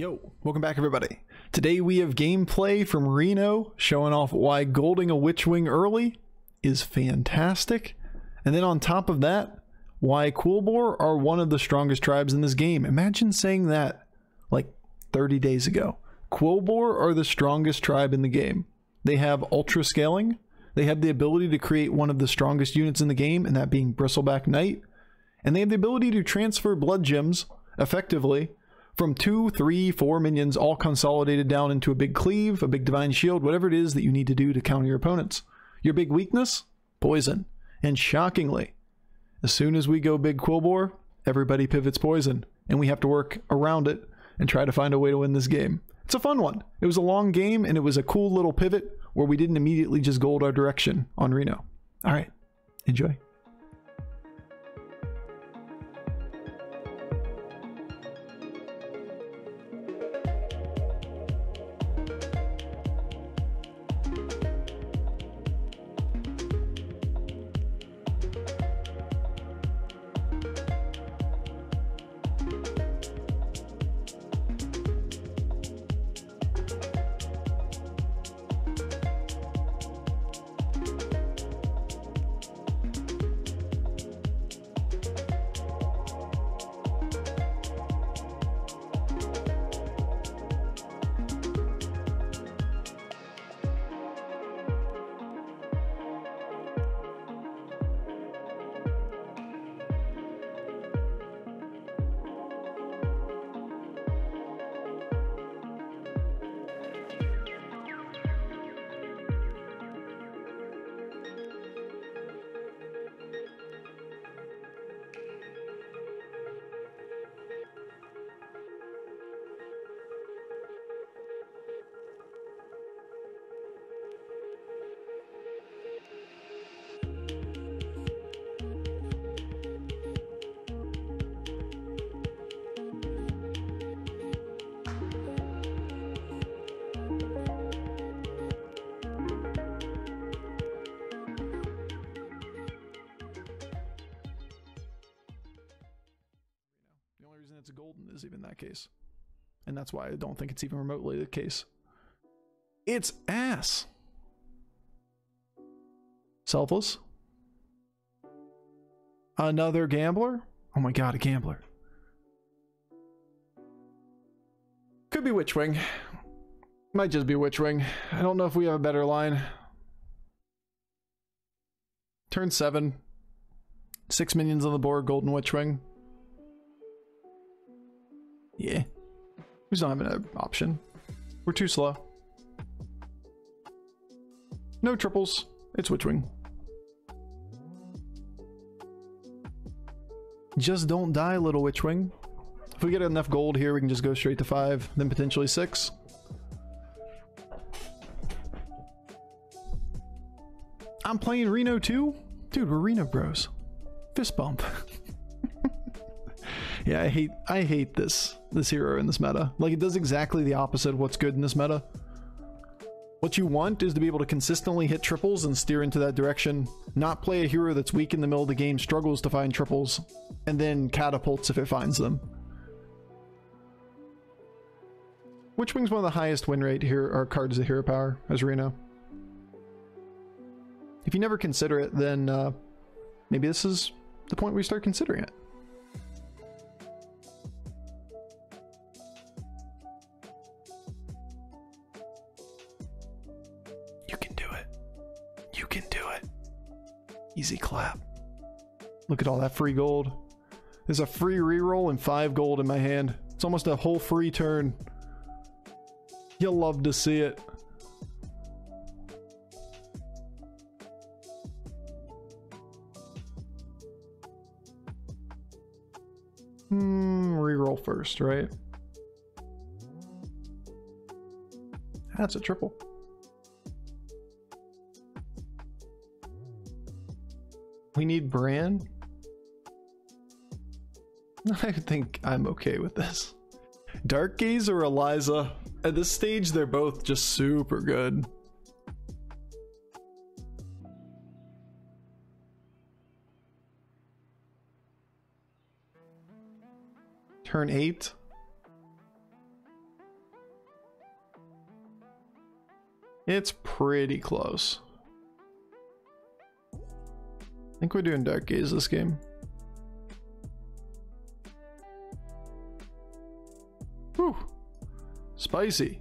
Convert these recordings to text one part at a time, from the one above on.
Yo, welcome back everybody. Today we have gameplay from Reno showing off why golding a Witchwing early is fantastic. And then on top of that, why Quilboar are one of the strongest tribes in this game. Imagine saying that like 30 days ago. Quilboar are the strongest tribe in the game. They have ultra scaling. They have the ability to create one of the strongest units in the game, and that being Bristleback Knight. And they have the ability to transfer blood gems effectively from two, three, four minions all consolidated down into a big cleave, a big divine shield, whatever it is that you need to do to counter your opponents. Your big weakness? Poison. And shockingly, as soon as we go big Quilboar, everybody pivots poison, and we have to work around it and try to find a way to win this game. It's a fun one. It was a long game, and it was a cool little pivot where we didn't immediately just gold our direction on Reno. All right, enjoy. Is even that case. And that's why I don't think it's even remotely the case. It's ass. Selfless. Another gambler? Oh my god, a gambler. Could be Witchwing. Might just be Witchwing. I don't know if we have a better line. Turn 7. Six minions on the board, Golden Witchwing. Yeah. Just don't have an option. We're too slow. No triples. It's Witchwing. Just don't die, little Witchwing. If we get enough gold here, we can just go straight to 5, then potentially 6. I'm playing Reno too? Dude, we're Reno bros. Fist bump. yeah, I hate I hate this this hero in this meta. Like it does exactly the opposite of what's good in this meta. What you want is to be able to consistently hit triples and steer into that direction, not play a hero that's weak in the middle of the game, struggles to find triples, and then catapults if it finds them. Witchwing's one of the highest win rate here are cards of hero power as Reno. If you never consider it, then uh, maybe this is the point where you start considering it. Easy clap. Look at all that free gold. There's a free reroll and five gold in my hand. It's almost a whole free turn. You'll love to see it. Hmm, reroll first, right? That's a triple. We need Brann. I think I'm okay with this. Dark Gaze or Eliza? At this stage, they're both just super good. Turn 8. It's pretty close. I think we're doing Dark Gaze this game. Whew. Spicy.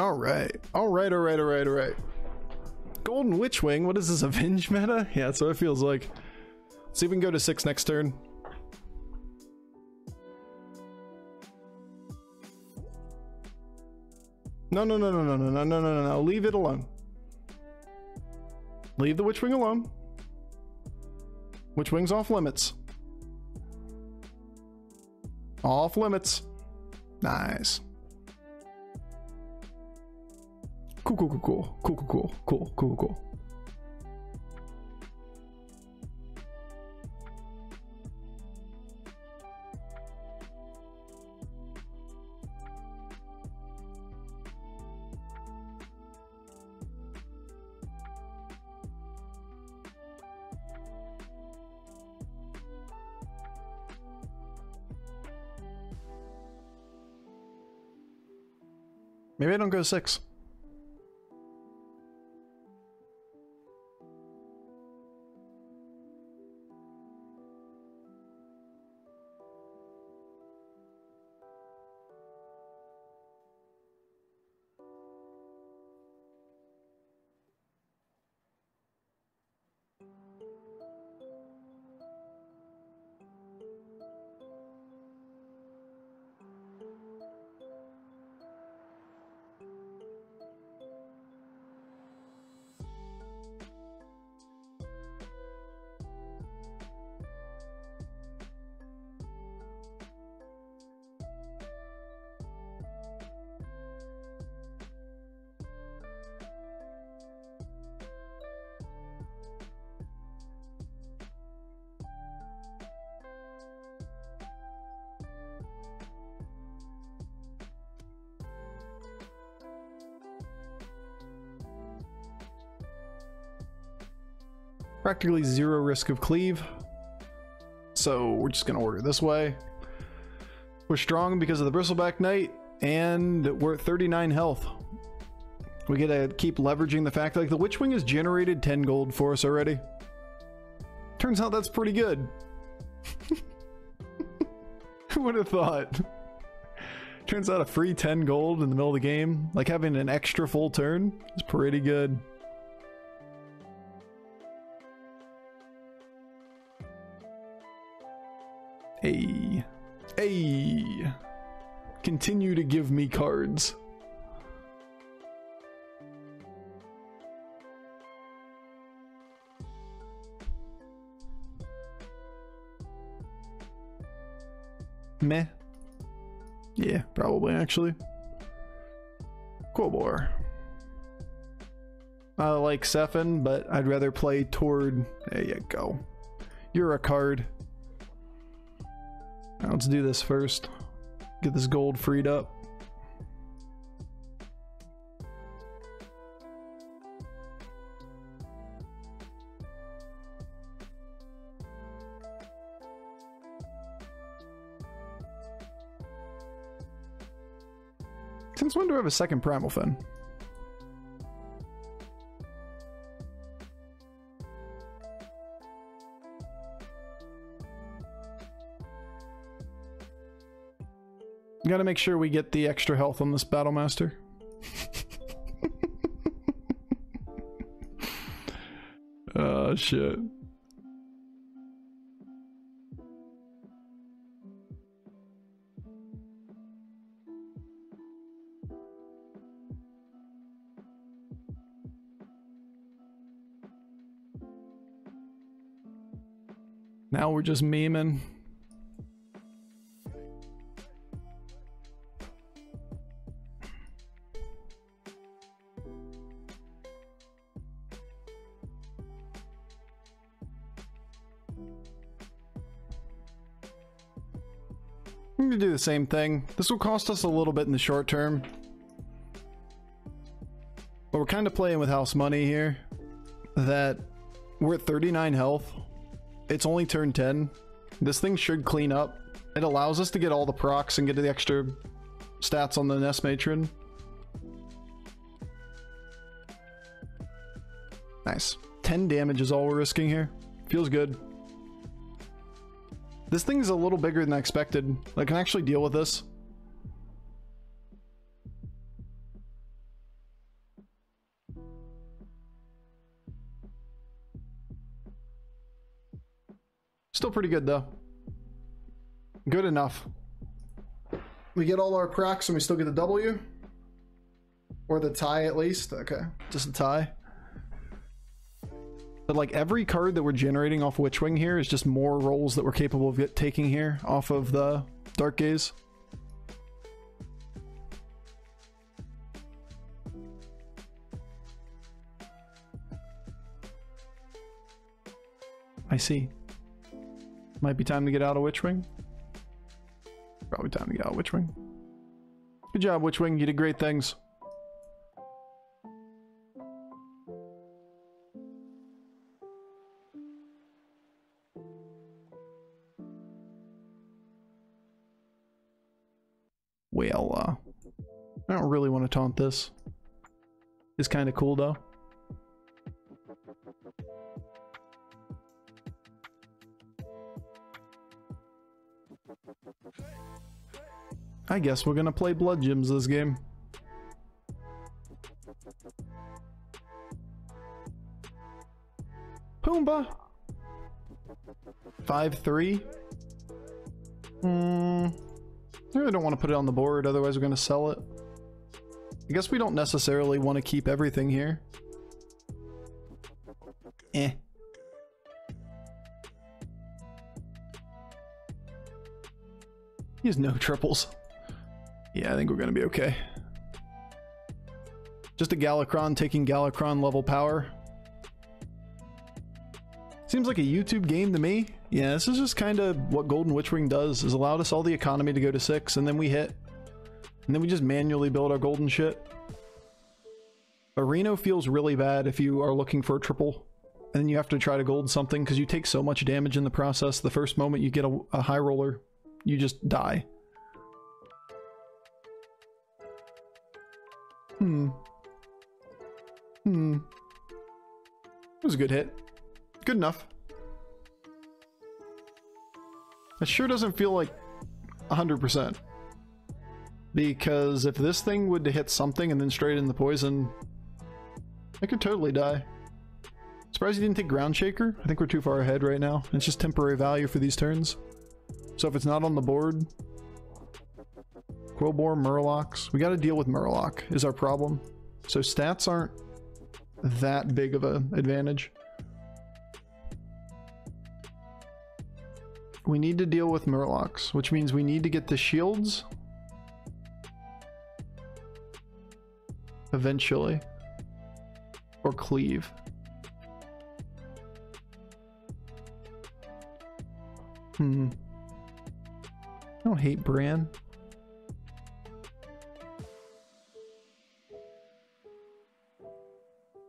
All right. All right, all right, all right, all right. Golden Witch Wing, what is this, Avenge meta? Yeah, that's what it feels like. See if we can go to six next turn. No, no, no, no, no, no, no, no, no, no, leave it alone. Leave the Witch Wing alone. Witch Wing's off limits. Off limits. Nice. Cool, cool, cool, cool, cool, cool, cool, cool, cool. Maybe I don't go six. Practically zero risk of cleave. So we're just gonna order this way. We're strong because of the Bristleback Knight, and we're at 39 health. We gotta keep leveraging the fact like the Witchwing has generated 10 gold for us already. Turns out that's pretty good. Who would have thought? Turns out a free 10 gold in the middle of the game, like having an extra full turn, is pretty good. Hey. Hey. Continue to give me cards. Meh. Yeah, probably actually. Quilboar. I like Sephin, but I'd rather play toward. There you go. You're a card. Now let's do this first. Get this gold freed up. Since when do I have a second Primal Fin? Gotta make sure we get the extra health on this Battle Master. oh shit. Now we're just memeing. Do the same thing. This will cost us a little bit in the short term. But we're kind of playing with house money here. That we're at 39 health. It's only turn 10. This thing should clean up. It allows us to get all the procs and get the extra stats on the Nest Matron. Nice. 10 damage is all we're risking here. Feels good. This thing's a little bigger than I expected. I can actually deal with this. Still pretty good though. Good enough. We get all our cracks and we still get the W? Or the tie at least? Okay, just a tie. But like every card that we're generating off Witchwing here is just more rolls that we're capable of taking here off of the Dark Gaze. I see. Might be time to get out of Witchwing. Probably time to get out of Witchwing. Good job, Witchwing. You did great things. Well, uh, I don't really want to taunt this. It's kind of cool though. I guess we're gonna play Blood Gems this game. Pumbaa! 5-3? Hmm... I really don't want to put it on the board, otherwise we're going to sell it. I guess we don't necessarily want to keep everything here. Eh. He has no triples. Yeah, I think we're going to be okay. Just a Galakrond taking Galakrond level power. Seems like a YouTube game to me. Yeah, this is just kind of what Golden Witchwing does, is allowed us all the economy to go to 6, and then we hit. And then we just manually build our golden shit. Reno feels really bad if you are looking for a triple, and then you have to try to gold something, because you take so much damage in the process. The first moment you get a, a high roller, you just die. Hmm. Hmm. It was a good hit. Good enough. It sure doesn't feel like 100%. Because if this thing would hit something and then straight in the poison, I could totally die. Surprised you didn't take Ground Shaker? I think we're too far ahead right now. It's just temporary value for these turns. So if it's not on the board... Quilboar, Murlocs. We gotta deal with Murloc, is our problem. So stats aren't that big of an advantage. We need to deal with Murlocs, which means we need to get the shields. Eventually. Or cleave. Hmm. I don't hate Brann.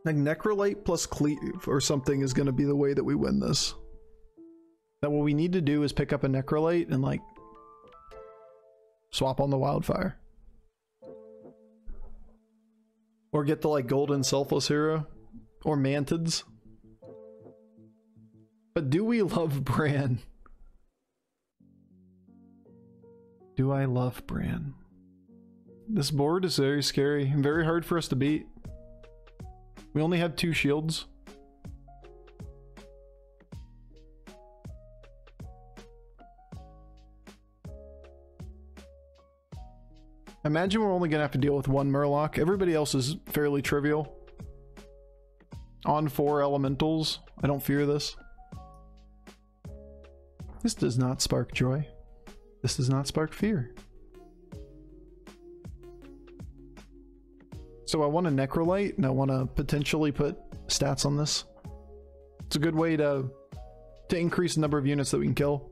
Like Necrolyte plus Cleave or something is going to be the way that we win this. That what we need to do is pick up a Necrolyte and like swap on the Wildfire. Or get the like Golden Selfless Hero. Or Mantids. But do we love Brann? Do I love Brann? This board is very scary and very hard for us to beat. We only have two shields. Imagine we're only gonna have to deal with one Murloc. Everybody else is fairly trivial. On four elementals. I don't fear this. This does not spark joy. This does not spark fear. So I want a Necrolyte, and I want to potentially put stats on this. It's a good way to to increase the number of units that we can kill.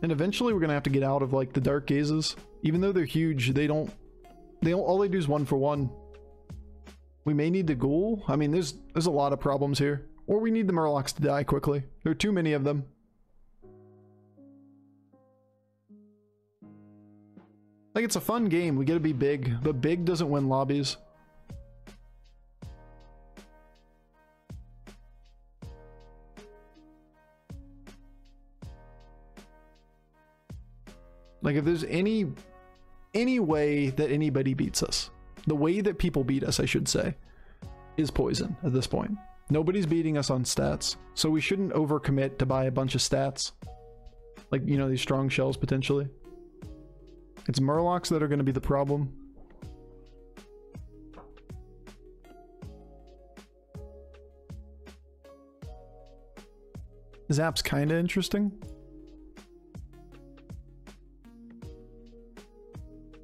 And eventually we're gonna have to get out of like the dark gazes. Even though they're huge, they don't they don't all they do is one for one. We may need the ghoul. I mean there's there's a lot of problems here. Or we need the murlocs to die quickly. There are too many of them. Like it's a fun game, we get to be big, but big doesn't win lobbies. Like if there's any any way that anybody beats us, the way that people beat us, I should say, is poison at this point. Nobody's beating us on stats, so we shouldn't overcommit to buy a bunch of stats. Like, you know, these strong shells potentially. It's Murlocs that are going to be the problem. Zapp's kind of interesting.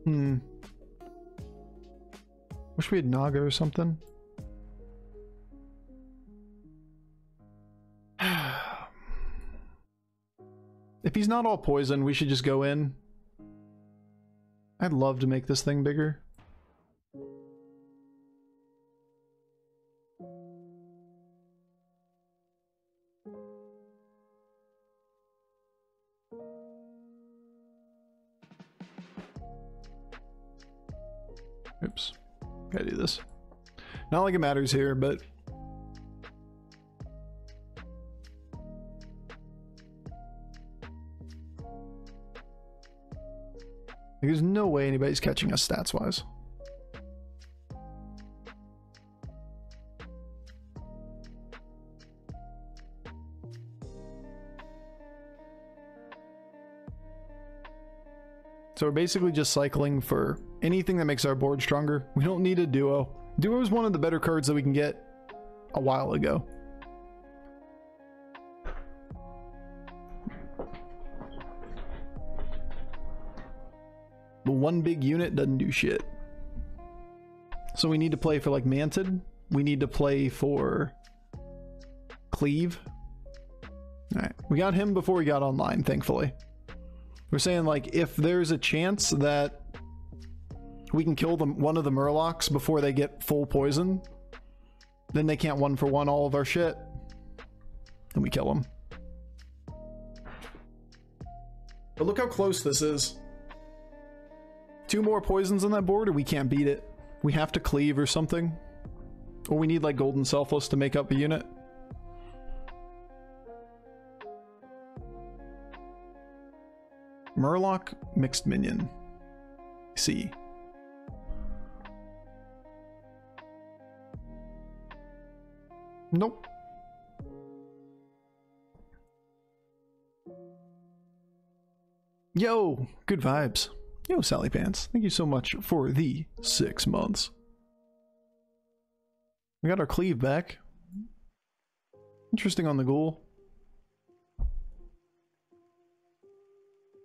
Hmm. Wish we had Naga or something. if he's not all poison, we should just go in. I'd love to make this thing bigger. Not like it matters here, but... There's no way anybody's catching us stats-wise. So we're basically just cycling for anything that makes our board stronger. We don't need a duo. Duo is one of the better cards that we can get a while ago. The one big unit doesn't do shit. So we need to play for like Mantid. We need to play for Cleave. Alright, we got him before we got online, thankfully. We're saying like if there's a chance that we can kill them one of the Murlocs before they get full poison, then they can't one for one all of our shit. And we kill them. But look how close this is. Two more poisons on that board and we can't beat it. We have to cleave or something. Or we need like golden selfless to make up a unit. Murloc mixed minion. See. Nope. Yo, good vibes. Yo, Sally Pants, thank you so much for the six months. We got our cleave back. Interesting on the ghoul.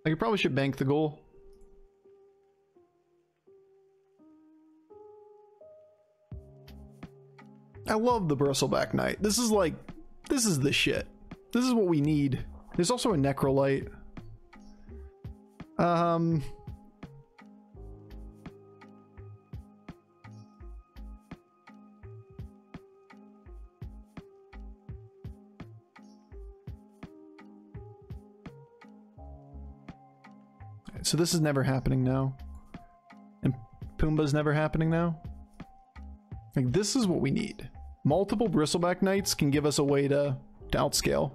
I could probably should bank the ghoul. I love the Bristleback Knight. This is like, this is the shit. This is what we need. There's also a Necrolyte. Um... So this is never happening now. And Pumbaa's never happening now. Like, this is what we need. Multiple Bristleback Knights can give us a way to, to outscale.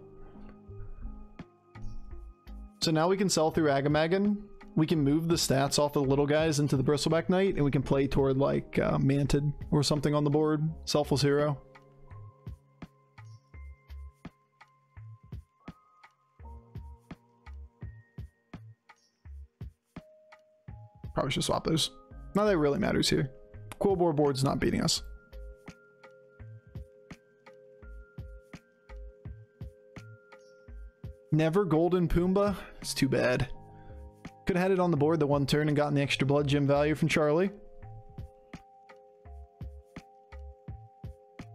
So now we can sell through Aggamaggan. We can move the stats off the little guys into the Bristleback Knight, and we can play toward, like, uh, or something on the board. Selfless Hero. Probably should swap those. Not that it really matters here. Quilboar board's not beating us. Never Golden Pumbaa? It's too bad. Could have had it on the board the one turn and gotten the extra blood gem value from Charlie.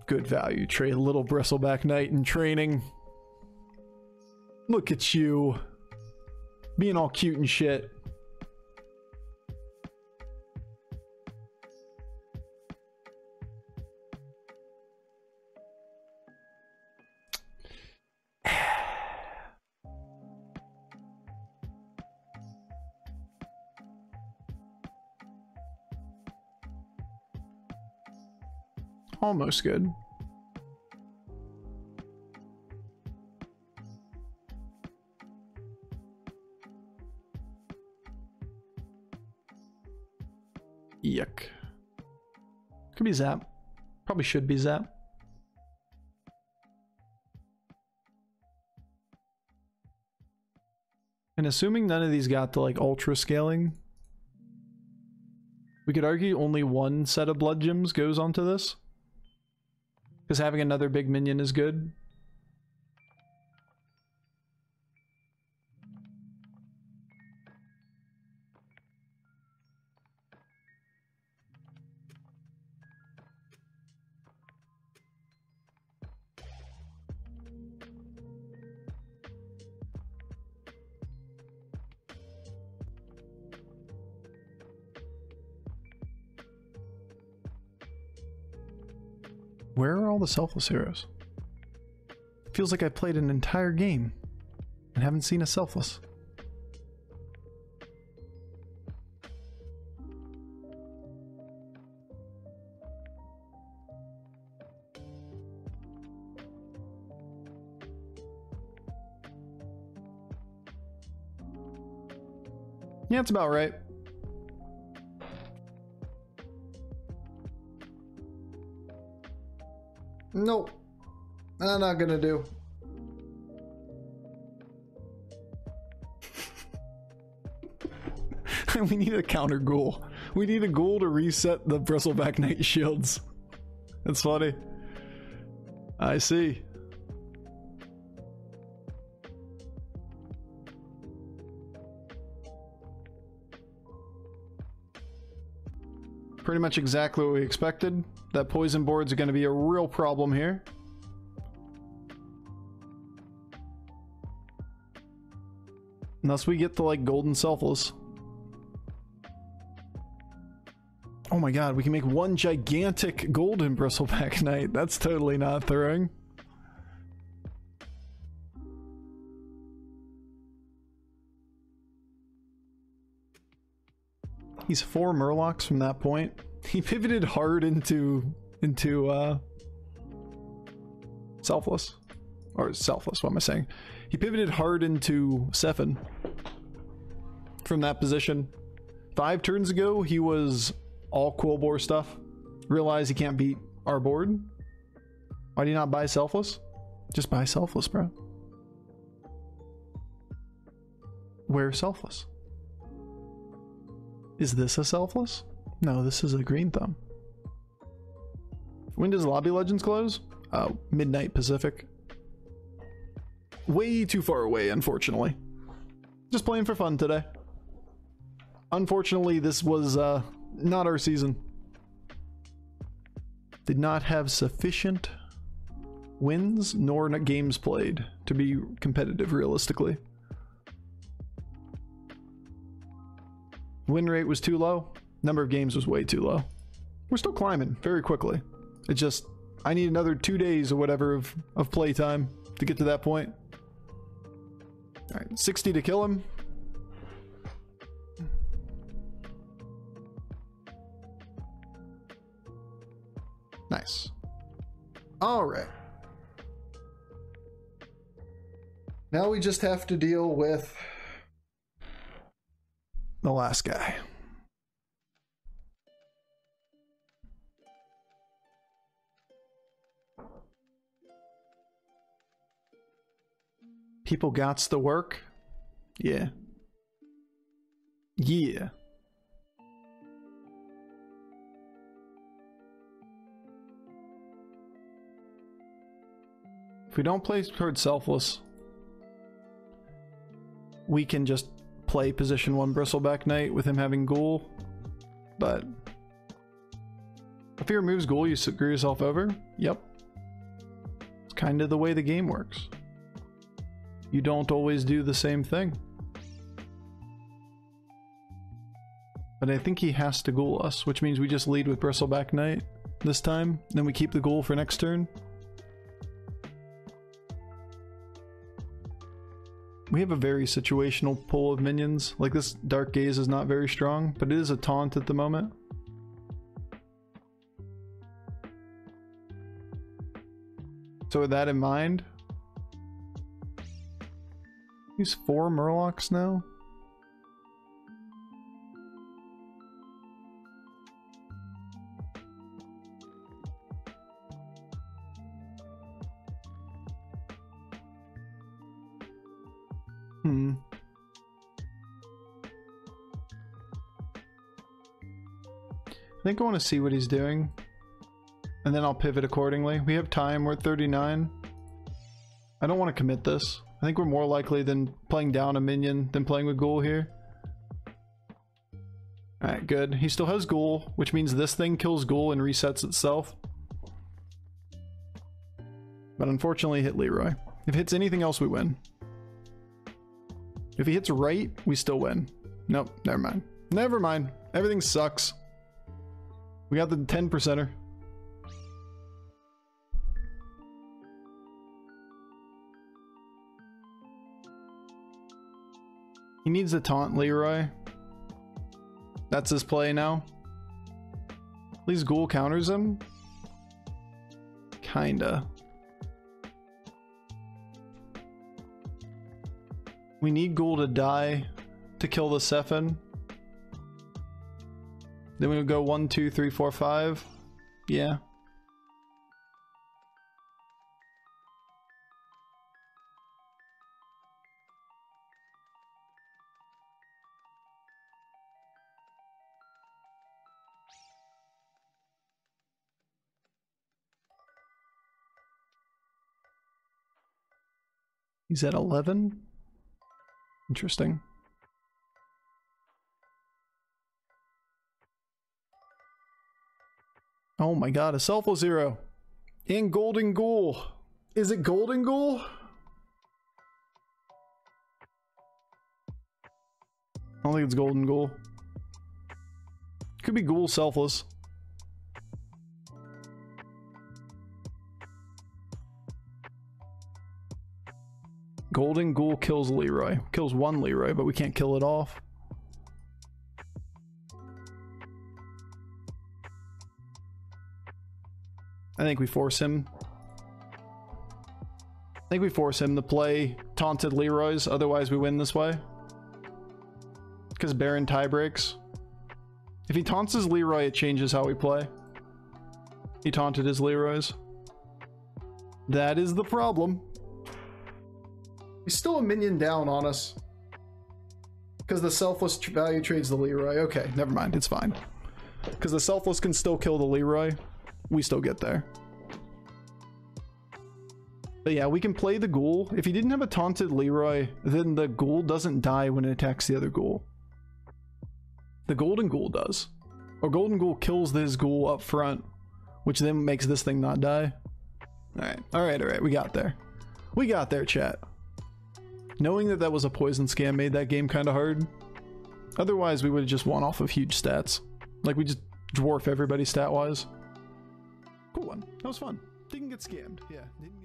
Good value. Trade little bristleback knight in training. Look at you. Being all cute and shit. Almost good. Yuck. Could be Zapp. Probably should be Zapp. And assuming none of these got to like ultra scaling, we could argue only one set of blood gems goes onto this. Because having another big minion is good. All the selfless heroes? Feels like I played an entire game and haven't seen a selfless. Yeah, it's about right. Nope. I'm not gonna do. we need a counter ghoul. We need a ghoul to reset the bristleback knight shields. That's funny. I see. Pretty much exactly what we expected. That poison board's going to be a real problem here. Unless we get the like golden selfless. Oh my god, we can make one gigantic golden bristleback knight. That's totally not throwing. He's four Murlocs from that point. He pivoted hard into into uh selfless. Or selfless, what am I saying? He pivoted hard into Seven from that position. Five turns ago, he was all Quilboar stuff. Realize he can't beat our board. Why do you not buy Selfless? Just buy Selfless, bro. Where Selfless? Is this a selfless? No, this is a green thumb. When does Lobby Legends close? Uh, midnight Pacific. Way too far away, unfortunately. Just playing for fun today. Unfortunately, this was uh, not our season. Did not have sufficient wins nor games played to be competitive realistically. Win rate was too low. Number of games was way too low. We're still climbing very quickly. It just, I need another two days or whatever of, of playtime to get to that point. All right, 60 to kill him. Nice. All right. Now we just have to deal with the last guy. People gots the work? Yeah. Yeah. If we don't play card selfless, we can just play position one Bristleback Knight with him having Ghoul. But if he removes Ghoul, you screw yourself over? Yep. It's kind of the way the game works. You don't always do the same thing. But I think he has to Ghoul us, which means we just lead with Bristleback Knight this time. Then we keep the Ghoul for next turn. We have a very situational pull of minions. Like this Dark Gaze is not very strong, but it is a taunt at the moment. So with that in mind, use four Murlocs now. Think I want to see what he's doing. And then I'll pivot accordingly. We have time, we're at 39. I don't want to commit this. I think we're more likely than playing down a minion than playing with Ghoul here. Alright, good. He still has Ghoul, which means this thing kills Ghoul and resets itself. But unfortunately hit Leeroy. If it hits anything else, we win. If he hits right, we still win. Nope, never mind. Never mind. Everything sucks. We got the 10 percenter. He needs to taunt Leeroy. That's his play now. At least Ghoul counters him. Kinda. We need Ghoul to die to kill the Sephin. Then we would go one, two, three, four, five. Yeah. He's at 11? Interesting. Oh my god, a Selfless Hero. And Golden Ghoul. Is it Golden Ghoul? I don't think it's Golden Ghoul. Could be Ghoul Selfless. Golden Ghoul kills Leeroy. Kills one Leeroy, but we can't kill it off. I think we force him. I think we force him to play taunted Leeroy's, otherwise we win this way. Because Baron tie breaks. If he taunts his Leeroy, it changes how we play. He taunted his Leeroy's. That is the problem. He's still a minion down on us. Because the selfless value trades the Leeroy. Okay, never mind. It's fine. Because the selfless can still kill the Leeroy. We still get there. But yeah, we can play the ghoul. If he didn't have a taunted Leeroy, then the ghoul doesn't die when it attacks the other ghoul. The golden ghoul does. Or golden ghoul kills this ghoul up front, which then makes this thing not die. Alright, alright, alright, we got there. We got there, chat. Knowing that that was a poison scam made that game kind of hard. Otherwise, we would have just won off of huge stats. Like, we just dwarf everybody stat-wise. Cool one. That was fun. Didn't get scammed. Yeah, didn't.